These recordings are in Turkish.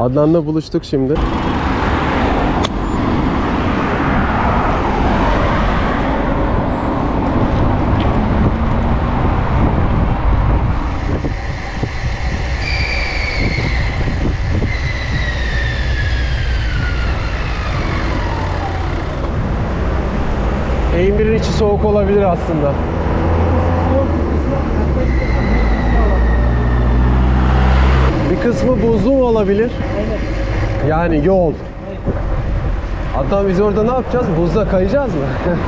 Adnan'la buluştuk şimdi. Eğimir'in içi soğuk olabilir aslında. Bir kısmı buzlu olabilir? Yani yol. Hatta biz orada ne yapacağız? Buzda kayacağız mı?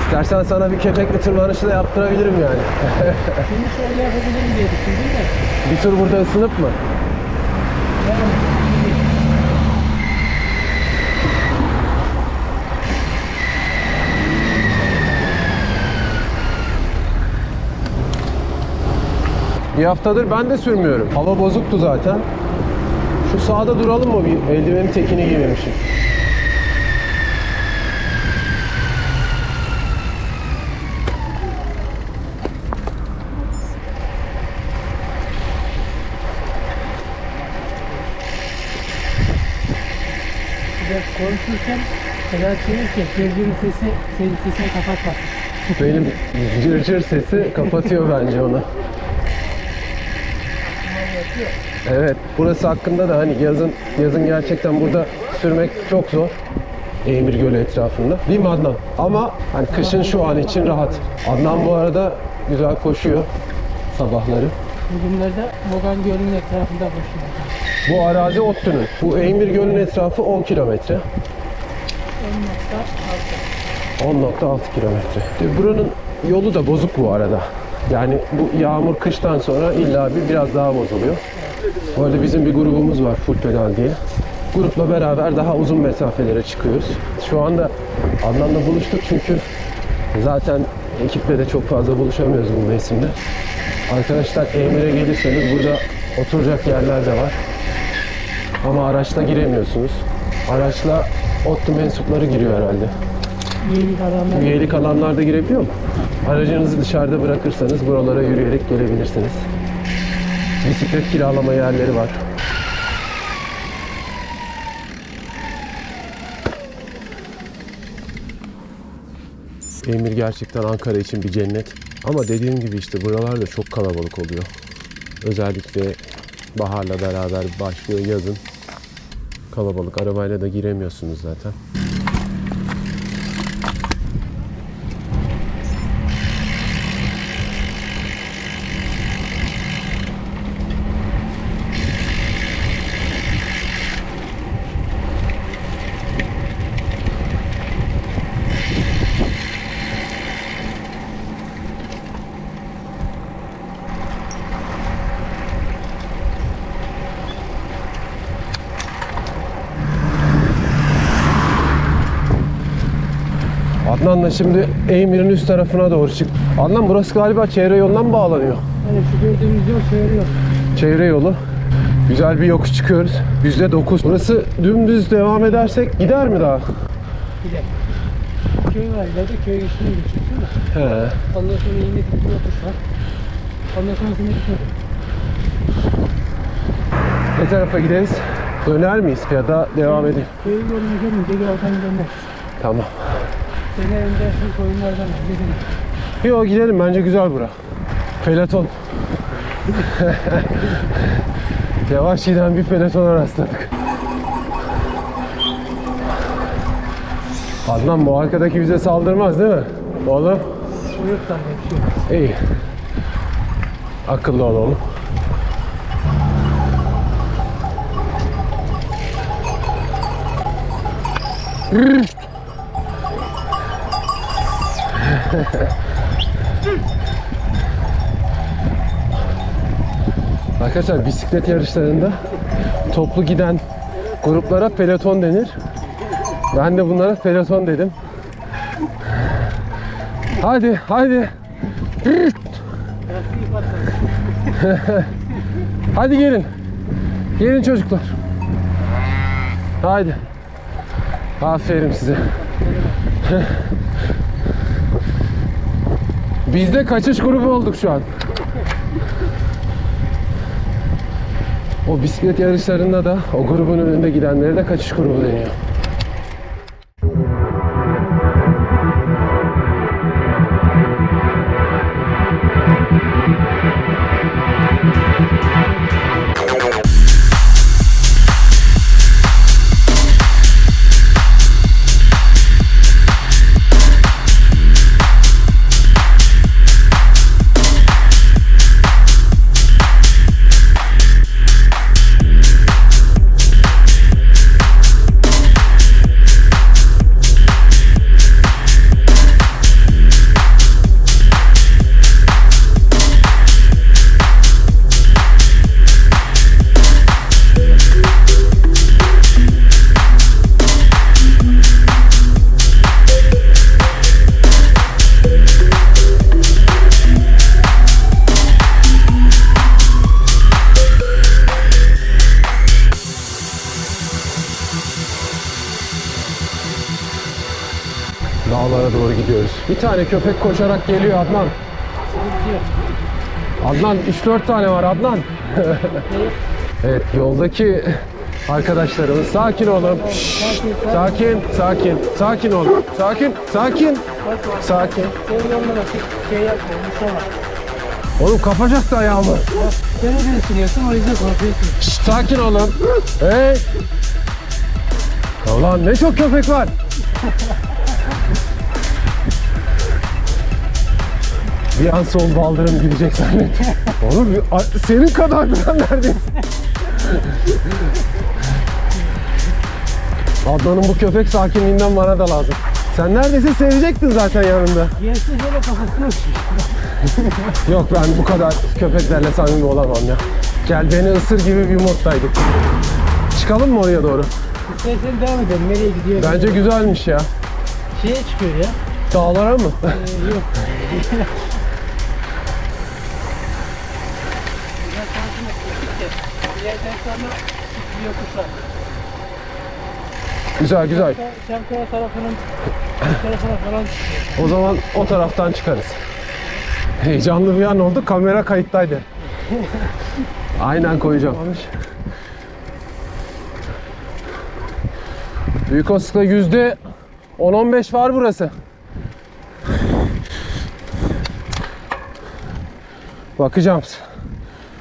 İstersen sana bir kepekli tırmanışı da yaptırabilirim yani. Şimdi şöyle yapabilirim diye düşündüm de. Bir tur burada ısınıp mı? Bir haftadır ben de sürmüyorum. Hava bozuktu zaten. Şu sağda duralım mı? Bir eldivenin tekini giymemişim. Konuşurken Sedat çevirirken gözünün sesi senin sesini kapatma. Benim cır cır sesi kapatıyor bence onu. Evet, burası hakkında da hani yazın yazın gerçekten burada sürmek çok zor. Eymir Gölü etrafında. Değil mi Adnan? Ama hani kışın şu an için rahat. Adnan bu arada güzel koşuyor sabahları. Bugünlerde Mogan Gölü'nün etrafında koşuyor. Bu arazi Ottu'nun. Bu Eymir Gölü'nün etrafı 10 kilometre. 10.6. 10.6 kilometre. E, Buranın yolu da bozuk bu arada. Yani bu yağmur kıştan sonra illa bir biraz daha bozuluyor. Bu arada bizim bir grubumuz var Full Pedal diye. Grupla beraber daha uzun mesafelere çıkıyoruz. Şu anda Adnan'la buluştuk çünkü zaten ekiple de çok fazla buluşamıyoruz bu mevsimde. Arkadaşlar Emir'e gelirseniz burada oturacak yerler de var. Ama araçla giremiyorsunuz. Araçla ODTÜ mensupları giriyor herhalde. Yeni adamlar Üyelik alanlarda girebiliyor mu? Aracınızı dışarıda bırakırsanız buralara yürüyerek gelebilirsiniz. Bisiklet kiralama yerleri var. Emir gerçekten Ankara için bir cennet. Ama dediğim gibi işte buralar da çok kalabalık oluyor. Özellikle baharla beraber başlıyor yazın. Kalabalık. Arabayla da giremiyorsunuz zaten. Adnan'la şimdi Eymir'in üst tarafına doğru çık. Adnan burası galiba çevre yolundan bağlanıyor. hani şu gördüğümüz yol söylüyor. Çevre yolu. Güzel bir yokuş çıkıyoruz. Yüzde dokuz. Burası dümdüz devam edersek gider mi daha? Gidelim. Köy var ileride köy geçtiğini geçiyorsun da. He. Ondan sonra yine bir yokuş var. Ondan sonra yine bir. Ne tarafa gideriz? Döner miyiz ya da devam edelim? Köy yoluna gelince yoldan döner. Tamam. Seni önde şu koyunlardan gidelim. Yok gidelim bence güzel bura. Peloton. Yavaş giden bir pelotona rastladık. Adnan bu arkadaki bize saldırmaz değil mi? Oğlum Yok yok. iyi. Akıllı ol oğlum. Arkadaşlar bisiklet yarışlarında toplu giden gruplara peloton denir. Ben de bunlara peloton dedim. Hadi, hadi. Hadi gelin. Gelin çocuklar. Haydi. Aferin size. Biz de kaçış grubu olduk şu an. O bisiklet yarışlarında da o grubun önünde gidenlere de kaçış grubu deniyor. Bir tane köpek koşarak geliyor Adnan. Adnan 3-4 tane var Adnan. evet yoldaki arkadaşlarımız sakin olun. Şşş, sakin, sakin, sakin olun. Sakin, sakin, sakin. Oğlum kapacaktı ayağımı. Seni de ısınıyorsun, o yüzden korkuyorsun. Şşş, sakin olun. Hey. Ulan ne çok köpek var. Bir an sol baldırım gidecek zannettim. Oğlum senin kadar ben neredeyse. Adnan'ın bu köpek sakinliğinden bana da lazım. Sen neredeyse sevecektin zaten yanında. Gerisi şöyle kafasını. Yok ben bu kadar köpeklerle samimi olamam ya. Gel beni ısır gibi bir moddaydık. Çıkalım mı oraya doğru? İstersen devam edelim, nereye gidiyor? Bence güzelmiş ya. Şeye çıkıyor ya. Dağlara mı? Ee, yok. Bir yokuş var. güzel güzel. Çankaya tarafının tarafına falan. O zaman o taraftan çıkarız. Heyecanlı bir an oldu. Kamera kayıttaydı. Aynen koyacağım. Büyük olasılıkla yüzde 10-15 var burası. Bakacağım.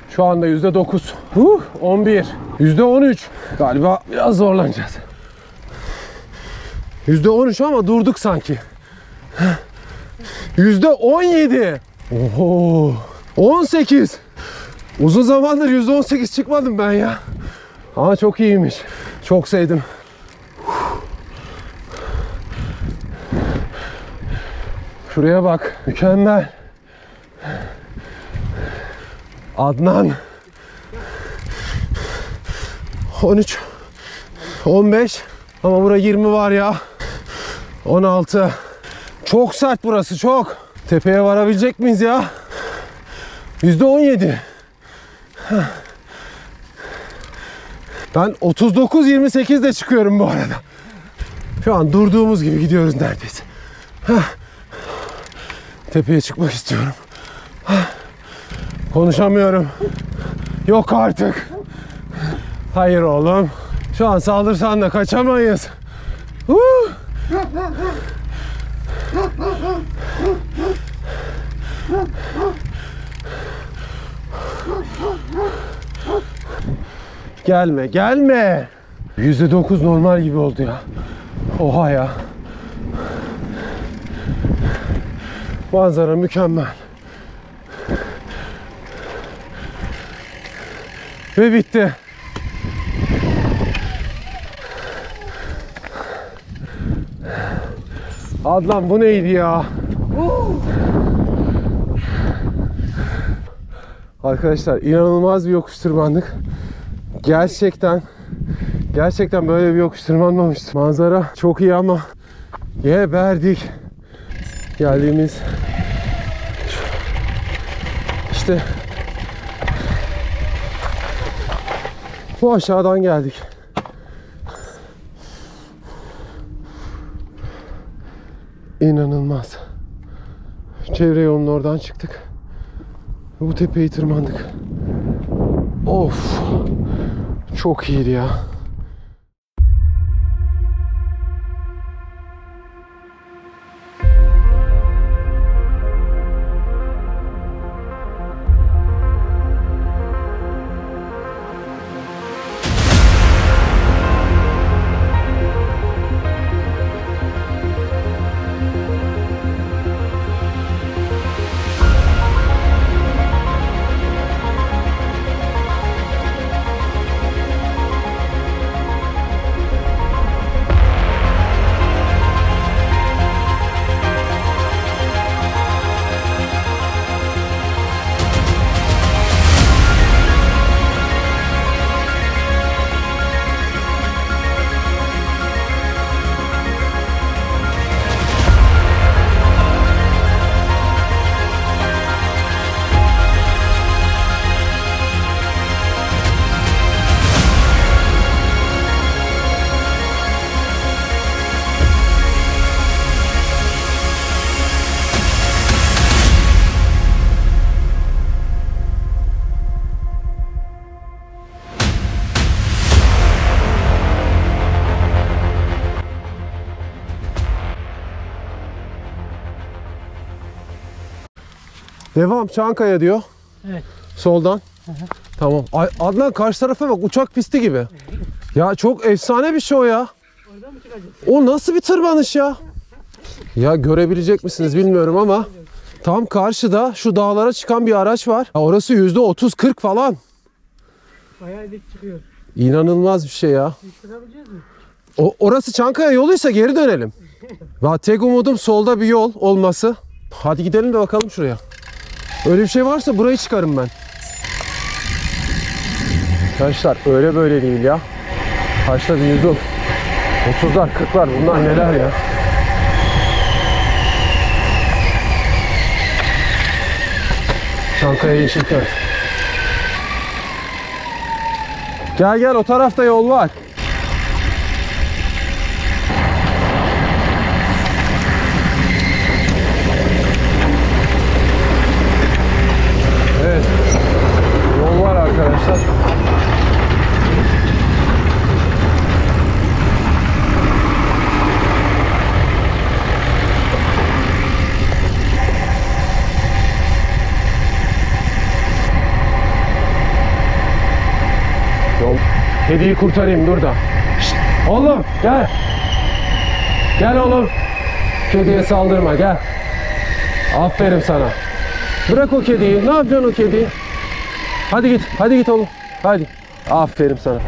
Şu anda yüzde 9. Huh, 11. Yüzde 13. Galiba biraz zorlanacağız. Yüzde 13 ama durduk sanki. Yüzde 17. Oho. 18. Uzun zamandır yüzde 18 çıkmadım ben ya. Ama çok iyiymiş. Çok sevdim. Şuraya bak. Mükemmel. Adnan. 13. 15. Ama bura 20 var ya. 16. Çok sert burası çok. Tepeye varabilecek miyiz ya? Yüzde 17. Heh. Ben 39-28 de çıkıyorum bu arada. Şu an durduğumuz gibi gidiyoruz neredeyse. Tepeye çıkmak istiyorum. Konuşamıyorum. Yok artık. Hayır oğlum. Şu an saldırsan da kaçamayız. Huh. Gelme, gelme. Yüzde dokuz normal gibi oldu ya. Oha ya. Manzara mükemmel. Ve bitti. Adlan bu neydi ya? Arkadaşlar inanılmaz bir yokuş tırmandık. Gerçekten gerçekten böyle bir yokuş tırmanmamıştım. Manzara çok iyi ama geberdik. Geldiğimiz işte bu aşağıdan geldik. İnanılmaz. Çevre yolunun oradan çıktık. Bu tepeyi tırmandık. Of. Çok iyiydi ya. Devam Çankaya diyor. Evet. Soldan. Tamam. Ay, Adnan karşı tarafa bak uçak pisti gibi. Ya çok efsane bir şey o ya. O nasıl bir tırmanış ya? Ya görebilecek misiniz bilmiyorum ama tam karşıda şu dağlara çıkan bir araç var. Ya orası yüzde 30-40 falan. Bayağı dik çıkıyor. İnanılmaz bir şey ya. O, orası Çankaya yoluysa geri dönelim. Tek umudum solda bir yol olması. Hadi gidelim de bakalım şuraya. Öyle bir şey varsa burayı çıkarım ben. Arkadaşlar öyle böyle değil ya. Kaçta yüzde otuzlar kırklar bunlar neler ya. Çankaya Yeşilköy. Gel gel o tarafta yol var. Evet. Yol var arkadaşlar. Yol. Kediyi kurtarayım dur da. Şşt, oğlum gel. Gel oğlum. Kediye saldırma gel. Aferin sana. Bırak o kediyi. Ne yapacaksın o kediyi? Hadi git. Hadi git oğlum. Hadi. Aferin sana.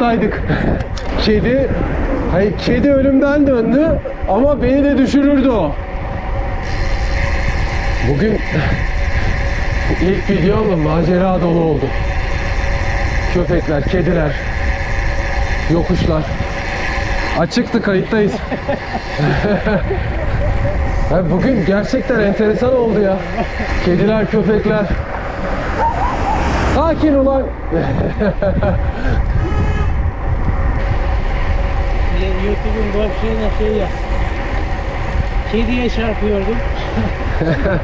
Kayıttaydık. Kedi, hayır kedi ölümden döndü ama beni de düşürürdü o. Bugün ilk video ama macera dolu oldu. Köpekler, kediler, yokuşlar. Açıktı kayıttayız. Bugün gerçekten enteresan oldu ya. Kediler, köpekler. Sakin ulan. YouTube'un başlığına şey yaz. Kediye çarpıyordum.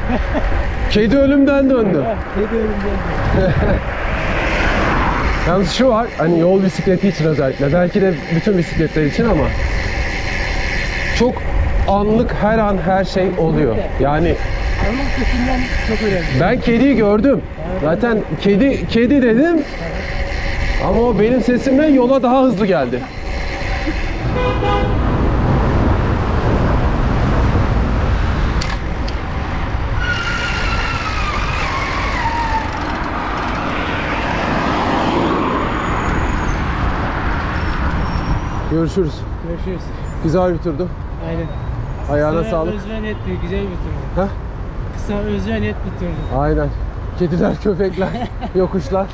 Kedi ölümden döndü. Kedi ölümden. Yalnız şu var, hani yol bisikleti için özellikle, belki de bütün bisikletler için ama çok anlık her an her şey oluyor. Yani çok önemli. ben kediyi gördüm. Zaten kedi kedi dedim. Ama o benim sesimle yola daha hızlı geldi. Görüşürüz. Görüşürüz. Güzel bir turdu. Aynen. Ayağına Kısa, sağlık. Öz ve net bir güzel bir tur. Heh. Kısa öz ve net bir turdu. Aynen. Kediler, köpekler, yokuşlar.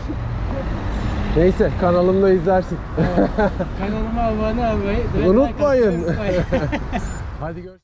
Neyse kanalımda izlersin. Kanalıma abone olmayı, unutmayın. Hadi görüşürüz.